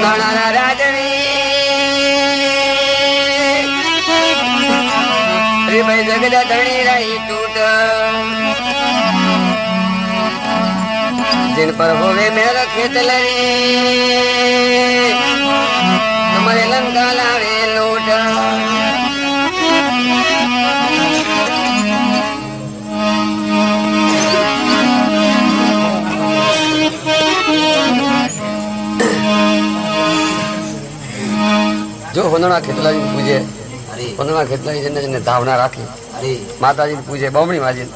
രാജനേ ശ്രീമൈ ജഗദീരായി കൂട്ട जिन पर होवे मेरा खेत लरी तुम्हारे लंका लावे लोटा કોંદણા ખેતલાજી પૂજે કોંદણા ખેતલાજી જઈને જઈને ધાવના રાખી માતાજી પૂજે બમણી માજી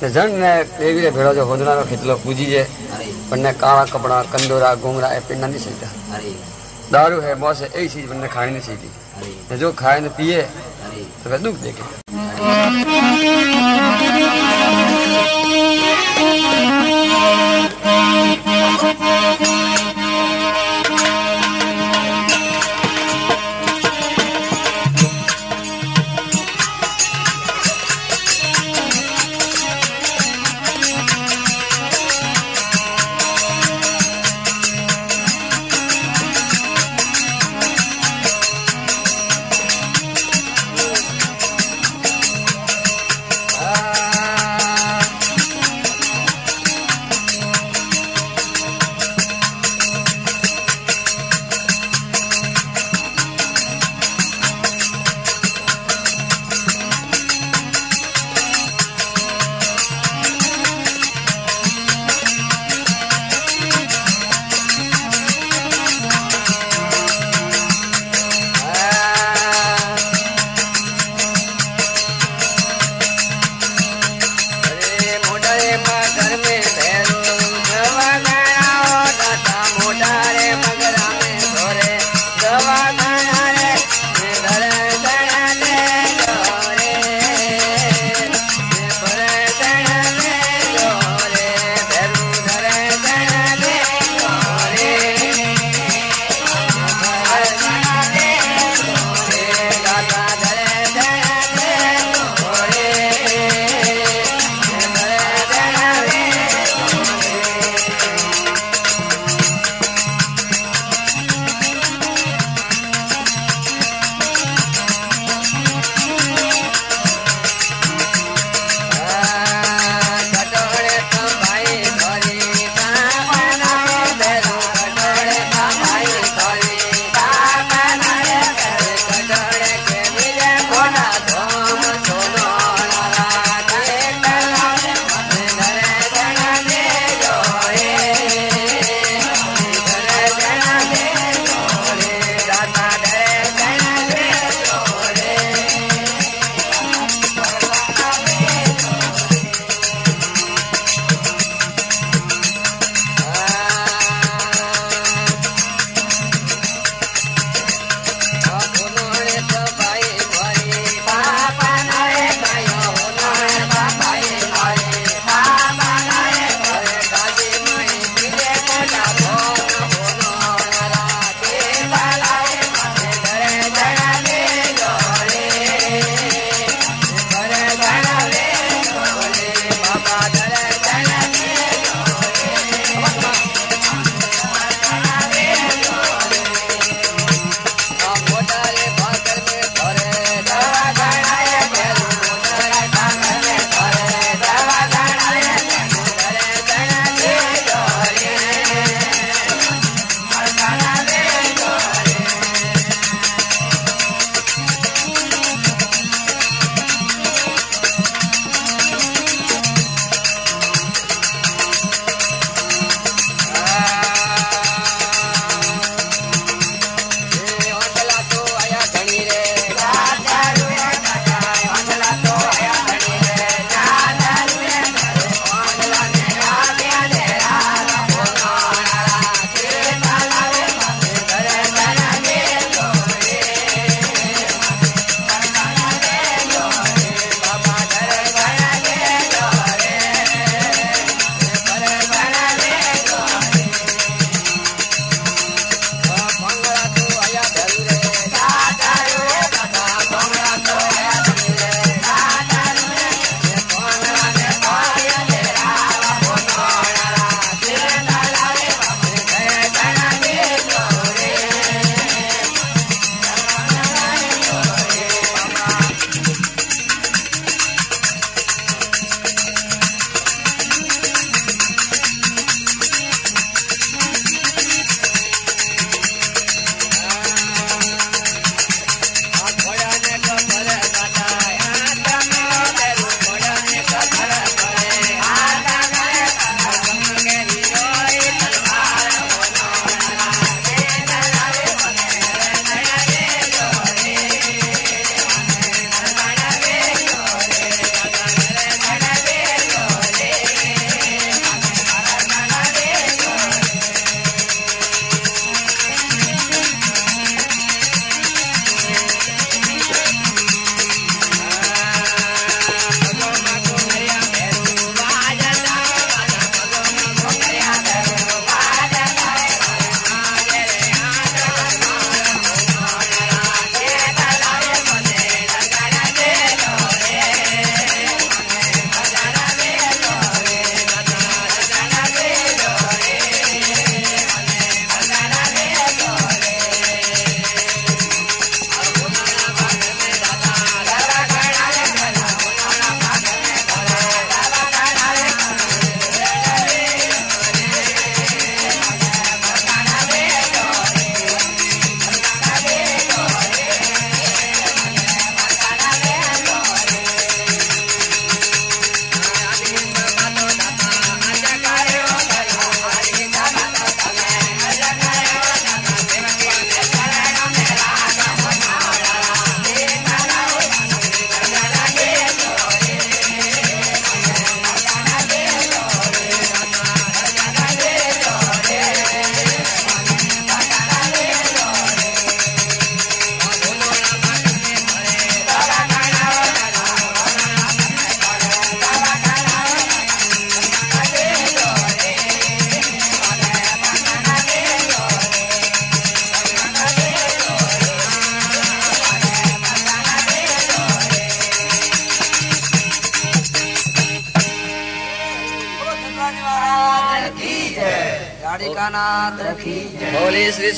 ને જણ ને એવી રે ભેળો જો કોંદણાનો ખેતલો પૂજી છે બંને કાળા કપડા કંદોરા ગોંગરા એ પીણ નથી શકતા દારૂ હે મોસ એ ચીજ બંને ખાણી નથી શકતી ને જો ખાય ને પીએ તો દુઃખ દેખે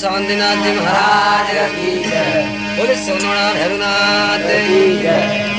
स्वामीनाथ जी महाराज बोले सोनोड़ा भैरवनाथ